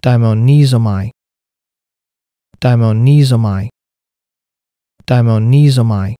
Dimonizomai. Dimonizomai. Dimonizomai.